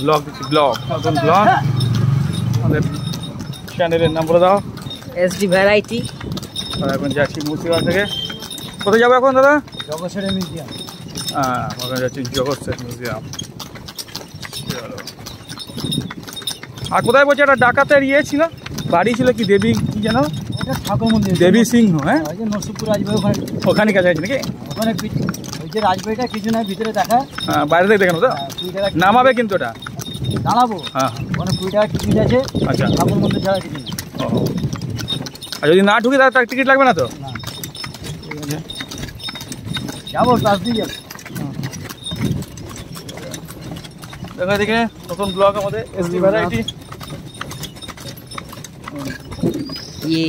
Blog দিচ্ছি blog নতুন blog আমাদের চ্যানেলের নাম বলে দাও। এসডি ভ্যারাইটি আর এখন যাচ্ছি মুর্শিদাবাদ থেকে। কোথায় যাব এখন দাদা? জগৎসরের মিউজিয়াম হ্যাঁ ওখানে যাচ্ছি জগৎ সেট মিউজিয়াম আর কোথায় বলছে একটা ডাকাতের ইয়ে ছিল? বাড়ি ছিল কি দেবী কি যেন? এটা ঠাকুর মন্দির। দেবী সিংহ হ্যাঁ? নরসিংপুর রাজবাড়ি ওখানে। ওখানে কাছাকাছি নাকি? ওখানে ওই যে রাজবাড়িটা কিছু নয় ভিতরে দেখা। হ্যাঁ বাইরে থেকে দেখানো তো? টাকা নামাবে কিন্তু ওটা। দাঁড়াবো। হ্যাঁ। ওখানে কুড়ি টাকা টিকিট আছে। আচ্ছা। ঠাকুর মন্দির ছাড়া নেই। ও। আর যদি না ঢুকি তাহলে তার টিকিট লাগবে না তো? না। যাব পাঁচ দিয়ে যাব। দেখো এদিকে নতুন ব্লগ আমাদের এসডি ভ্যারাইটি ইয়ে।